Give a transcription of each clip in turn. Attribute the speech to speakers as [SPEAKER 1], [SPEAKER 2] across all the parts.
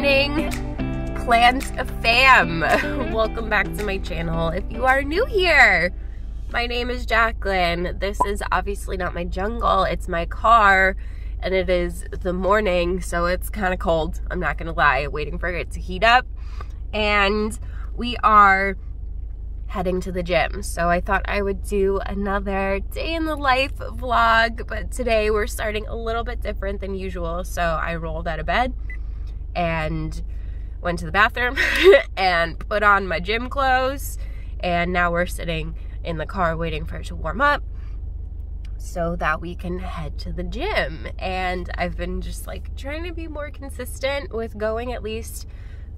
[SPEAKER 1] morning plant fam welcome back to my channel if you are new here my name is Jaclynn this is obviously not my jungle it's my car and it is the morning so it's kind of cold I'm not gonna lie waiting for it to heat up and we are heading to the gym. So I thought I would do another day in the life vlog, but today we're starting a little bit different than usual. So I rolled out of bed and went to the bathroom and put on my gym clothes. And now we're sitting in the car waiting for it to warm up so that we can head to the gym. And I've been just like trying to be more consistent with going at least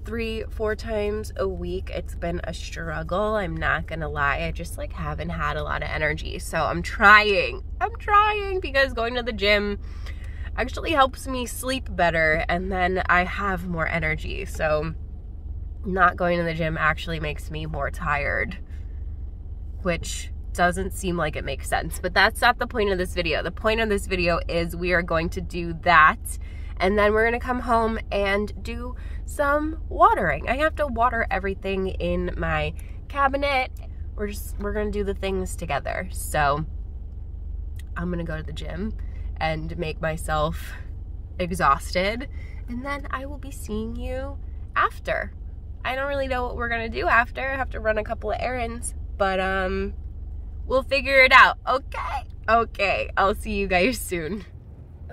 [SPEAKER 1] three, four times a week. It's been a struggle. I'm not gonna lie. I just like haven't had a lot of energy. So I'm trying. I'm trying because going to the gym actually helps me sleep better and then I have more energy. So not going to the gym actually makes me more tired, which doesn't seem like it makes sense. But that's not the point of this video. The point of this video is we are going to do that and then we're gonna come home and do some watering. I have to water everything in my cabinet. We're just, we're gonna do the things together. So I'm gonna go to the gym and make myself exhausted. And then I will be seeing you after. I don't really know what we're gonna do after. I have to run a couple of errands, but um, we'll figure it out, okay? Okay, I'll see you guys soon.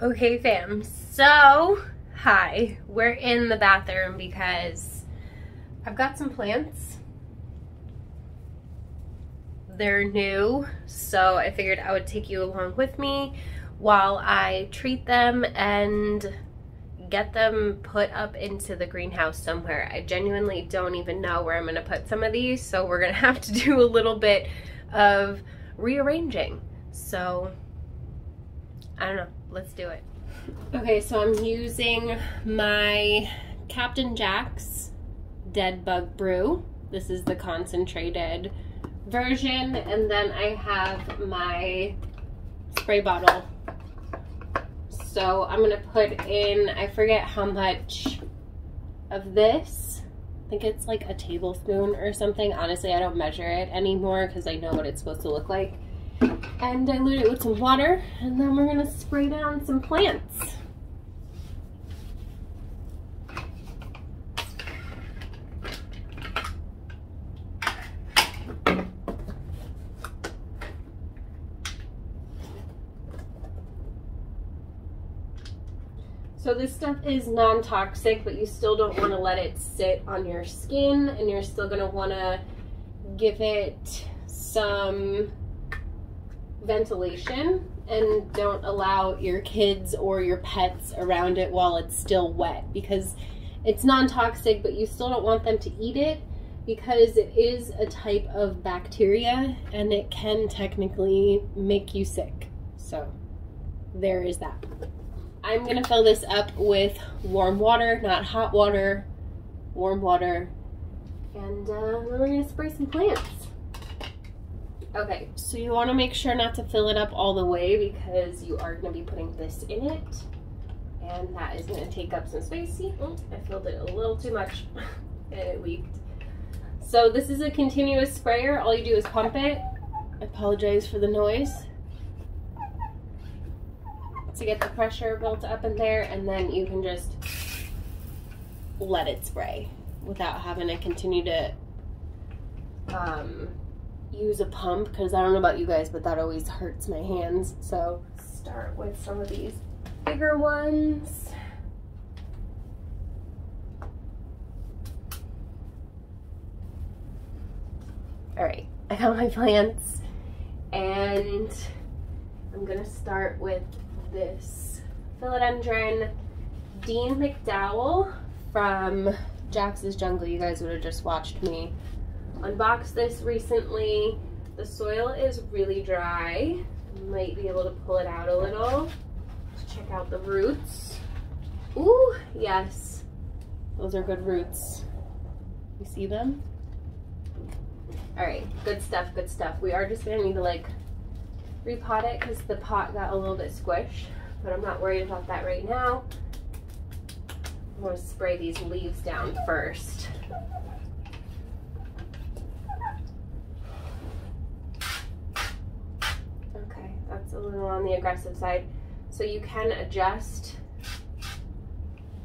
[SPEAKER 1] Okay fam, so hi, we're in the bathroom because I've got some plants. They're new, so I figured I would take you along with me while I treat them and get them put up into the greenhouse somewhere. I genuinely don't even know where I'm gonna put some of these, so we're gonna have to do a little bit of rearranging. So, I don't know, let's do it. Okay, so I'm using my Captain Jack's Dead Bug Brew. This is the concentrated version, and then I have my spray bottle. So I'm gonna put in, I forget how much of this. I think it's like a tablespoon or something. Honestly, I don't measure it anymore because I know what it's supposed to look like and dilute it with some water and then we're gonna spray down some plants. So this stuff is non-toxic, but you still don't want to let it sit on your skin and you're still going to want to give it some ventilation and don't allow your kids or your pets around it while it's still wet because it's non-toxic but you still don't want them to eat it because it is a type of bacteria and it can technically make you sick. So there is that. I'm gonna fill this up with warm water, not hot water, warm water, and uh, then we're gonna spray some plants. Okay, so you want to make sure not to fill it up all the way because you are to be putting this in it. And that is to take up some space. See, oh, I filled it a little too much and it leaked. So this is a continuous sprayer. All you do is pump it. I apologize for the noise. To get the pressure built up in there and then you can just let it spray without having to continue to um, use a pump because I don't know about you guys, but that always hurts my hands. So start with some of these bigger ones. All right, I got my plants and I'm gonna start with this philodendron Dean McDowell from Jax's Jungle. You guys would have just watched me unbox this recently. The soil is really dry. Might be able to pull it out a little. Let's check out the roots. Ooh, yes. Those are good roots. You see them? All right, good stuff, good stuff. We are just gonna need to like repot it because the pot got a little bit squished, but I'm not worried about that right now. I'm gonna spray these leaves down first. Okay, that's a little on the aggressive side. So you can adjust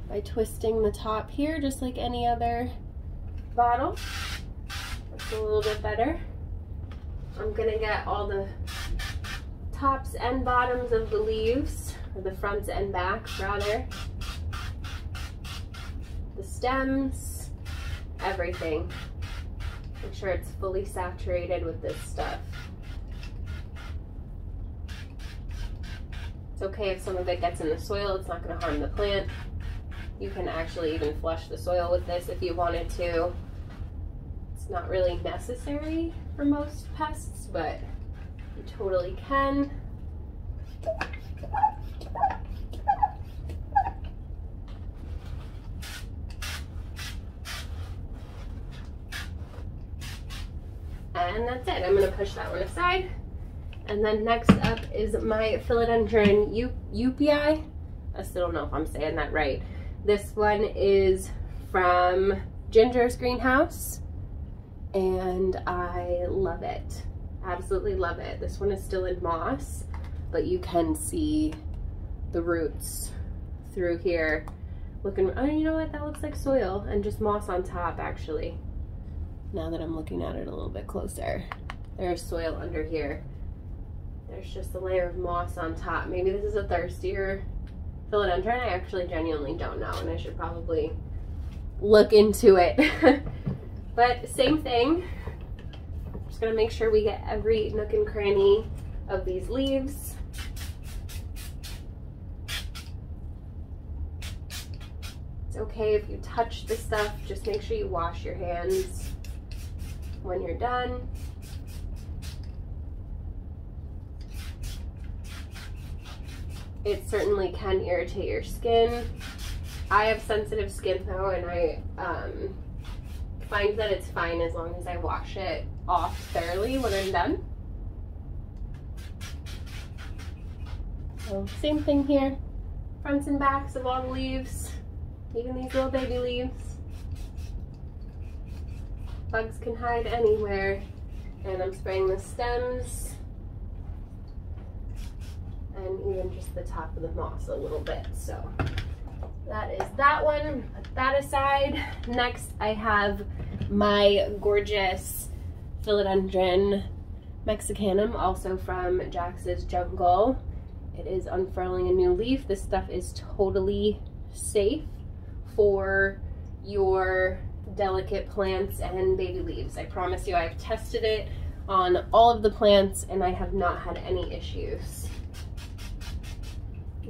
[SPEAKER 1] by twisting the top here, just like any other bottle. That's a little bit better. I'm gonna get all the tops and bottoms of the leaves, or the fronts and backs rather. The stems, everything. Make sure it's fully saturated with this stuff. It's okay if some of it gets in the soil, it's not gonna harm the plant. You can actually even flush the soil with this if you wanted to. It's not really necessary for most pests, but you totally can. And that's it. I'm gonna push that one aside. And then next up is my philodendron Joepii. I still don't know if I'm saying that right. This one is from Ginger's Greenhouse and I love it. Absolutely love it. This one is still in moss, but you can see the roots through here. Looking, oh, you know what? That looks like soil and just moss on top actually. Now that I'm looking at it a little bit closer. There's soil under here. There's just a layer of moss on top. Maybe this is a thirstier philodendron. I actually genuinely don't know and I should probably look into it. but same thing. Just gonna make sure we get every nook and cranny of these leaves. It's okay if you touch the stuff, just make sure you wash your hands when you're done. it certainly can irritate your skin. I have sensitive skin though, and I um, find that it's fine as long as I wash it off thoroughly when I'm done. So same thing here, fronts and backs of all the leaves, even these little baby leaves. Bugs can hide anywhere. And I'm spraying the stems and even just the top of the moss a little bit. So that is that one. Put that aside. Next, I have my gorgeous philodendron mexicanum, also from Jax's Jungle. It is unfurling a new leaf. This stuff is totally safe for your delicate plants and baby leaves. I promise you I've tested it on all of the plants and I have not had any issues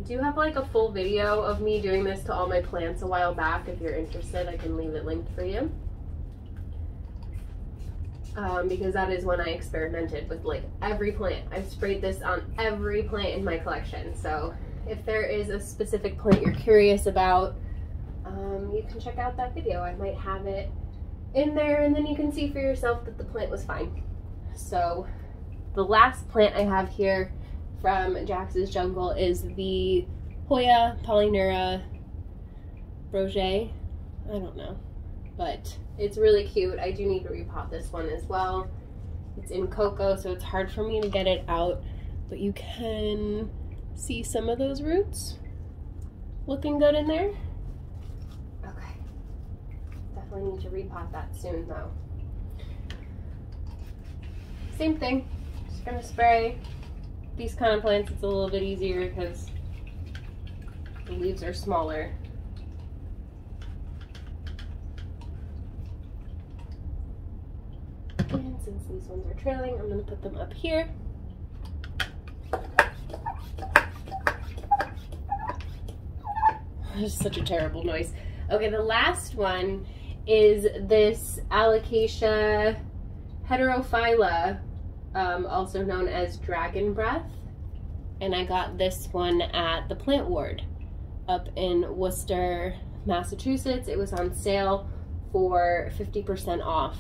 [SPEAKER 1] do you have like a full video of me doing this to all my plants a while back. If you're interested, I can leave it linked for you. Um, because that is when I experimented with like every plant. I've sprayed this on every plant in my collection. So if there is a specific plant you're curious about, um, you can check out that video. I might have it in there and then you can see for yourself that the plant was fine. So the last plant I have here from Jax's Jungle is the Hoya Polyneura Roger. I don't know, but it's really cute. I do need to repot this one as well. It's in cocoa, so it's hard for me to get it out, but you can see some of those roots looking good in there. Okay, definitely need to repot that soon though. Same thing, just gonna spray these kind of plants it's a little bit easier because the leaves are smaller. And since these ones are trailing, I'm going to put them up here. This is such a terrible noise. Okay, the last one is this Alocasia heterophylla um, also known as Dragon Breath. And I got this one at the Plant Ward up in Worcester, Massachusetts. It was on sale for 50% off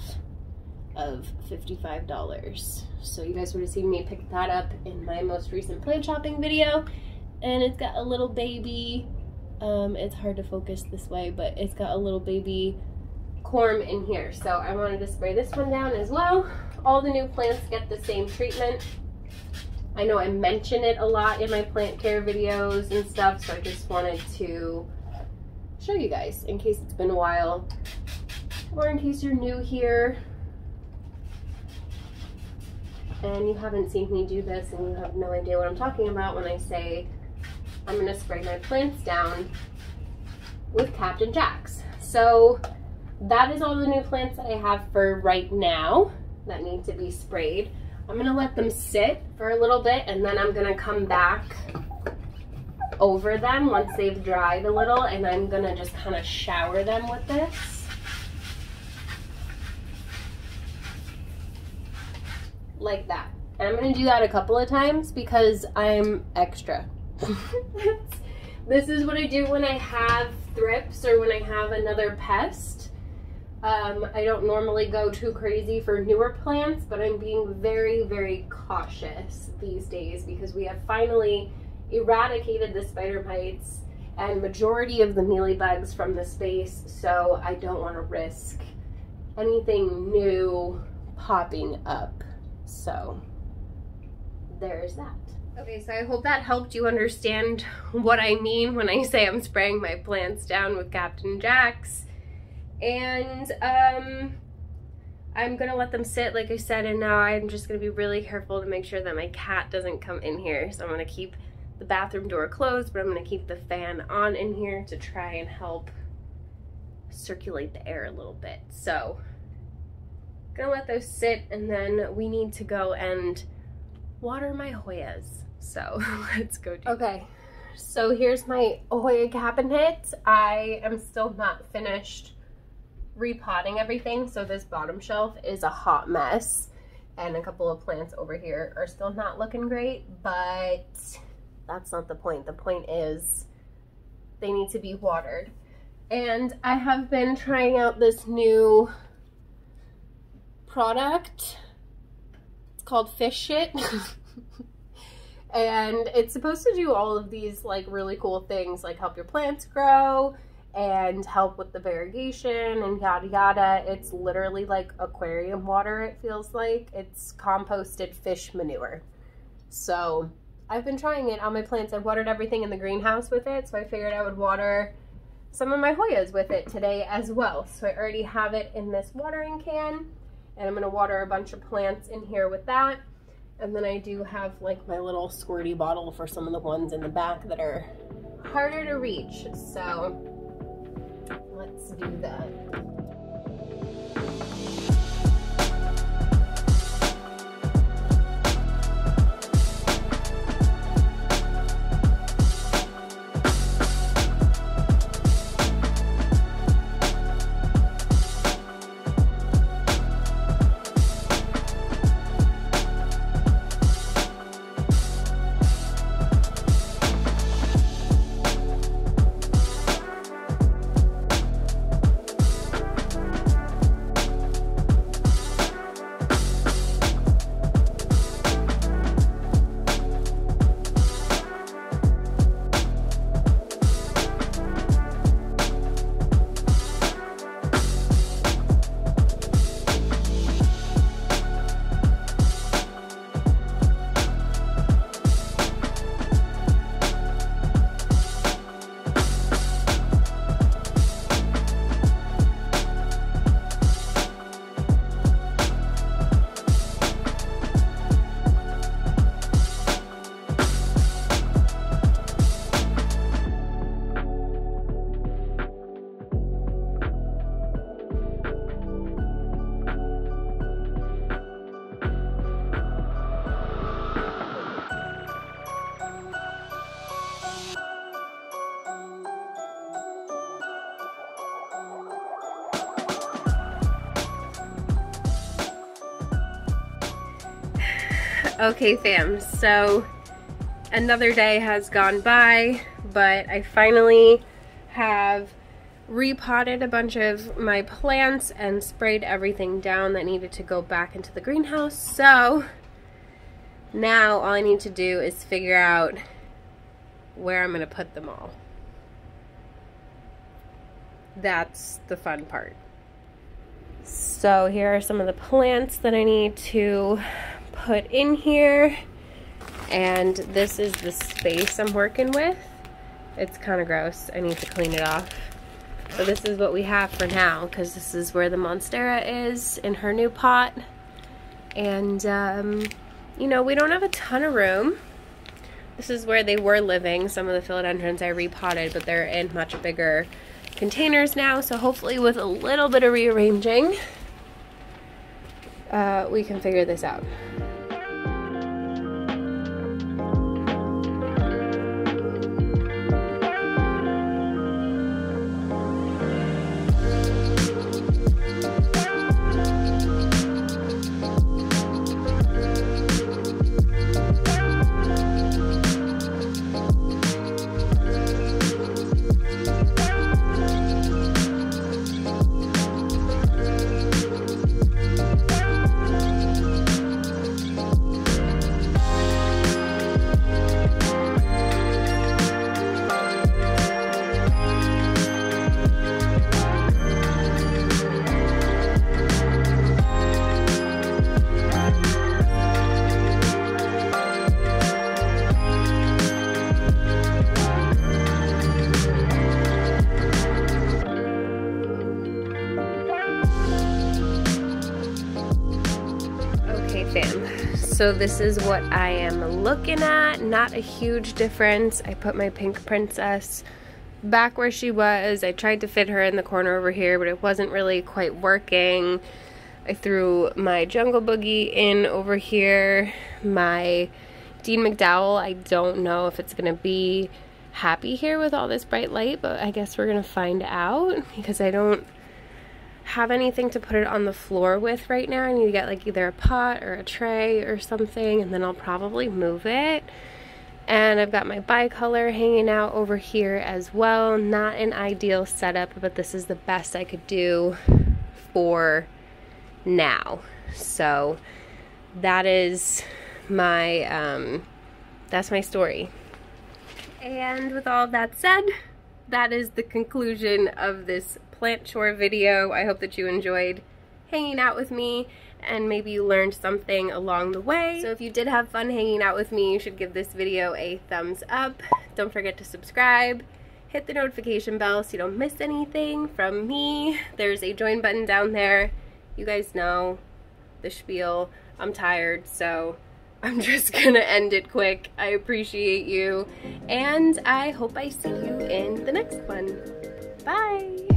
[SPEAKER 1] of $55. So you guys would have seen me pick that up in my most recent plant shopping video. And it's got a little baby Um, it's hard to focus this way, but it's got a little baby corm in here. So I wanted to spray this one down as well. All the new plants get the same treatment. I know I mention it a lot in my plant care videos and stuff, so I just wanted to show you guys in case it's been a while or in case you're new here and you haven't seen me do this and you have no idea what I'm talking about when I say I'm gonna spray my plants down with Captain Jack's. So that is all the new plants that I have for right now that need to be sprayed. I'm gonna let them sit for a little bit and then I'm gonna come back over them once they've dried a little and I'm gonna just kind of shower them with this. Like that. And I'm gonna do that a couple of times because I'm extra. this is what I do when I have thrips or when I have another pest. Um, I don't normally go too crazy for newer plants, but I'm being very, very cautious these days because we have finally eradicated the spider mites and majority of the mealybugs from the space, so I don't want to risk anything new popping up. So there's that. Okay, so I hope that helped you understand what I mean when I say I'm spraying my plants down with Captain Jack's. And um, I'm gonna let them sit, like I said, and now I'm just gonna be really careful to make sure that my cat doesn't come in here. So I'm gonna keep the bathroom door closed, but I'm gonna keep the fan on in here to try and help circulate the air a little bit. So, gonna let those sit and then we need to go and water my Hoyas. So let's go do Okay, so here's my Hoya cabinet. I am still not finished repotting everything, so this bottom shelf is a hot mess. And a couple of plants over here are still not looking great, but that's not the point. The point is they need to be watered. And I have been trying out this new product. It's called Fish Shit. and it's supposed to do all of these like really cool things like help your plants grow and help with the variegation and yada yada. It's literally like aquarium water, it feels like. It's composted fish manure. So I've been trying it on my plants. I've watered everything in the greenhouse with it, so I figured I would water some of my Hoyas with it today as well. So I already have it in this watering can, and I'm gonna water a bunch of plants in here with that. And then I do have like my little squirty bottle for some of the ones in the back that are harder to reach. So let's do that. Okay fam, so another day has gone by, but I finally have repotted a bunch of my plants and sprayed everything down that needed to go back into the greenhouse. So now all I need to do is figure out where I'm gonna put them all. that's the fun part. So here are some of the plants that I need to put in here. And this is the space I'm working with. It's kind of gross. I need to clean it off. So this is what we have for now because this is where the Monstera is in her new pot. And, um, you know, we don't have a ton of room. This is where they were living. Some of the philodendrons I repotted, but they're in much bigger containers now. So hopefully with a little bit of rearranging, uh, we can figure this out. So this is what I am looking at. Not a huge difference. I put my pink princess back where she was. I tried to fit her in the corner over here, but it wasn't really quite working. I threw my Jungle Boogie in over here. My Dean McDowell, I don't know if it's going to be happy here with all this bright light, but I guess we're going to find out because I don't have anything to put it on the floor with right now. I need to get like either a pot or a tray or something and then I'll probably move it. And I've got my bicolor hanging out over here as well. Not an ideal setup, but this is the best I could do for now. So that is my, um, that's my story. And with all that said, that is the conclusion of this plant chore video. I hope that you enjoyed hanging out with me and maybe you learned something along the way. So if you did have fun hanging out with me, you should give this video a thumbs up. Don't forget to subscribe. Hit the notification bell so you don't miss anything from me. There's a join button down there. You guys know the spiel. I'm tired, so I'm just gonna end it quick. I appreciate you, and I hope I see you in the next one. Bye!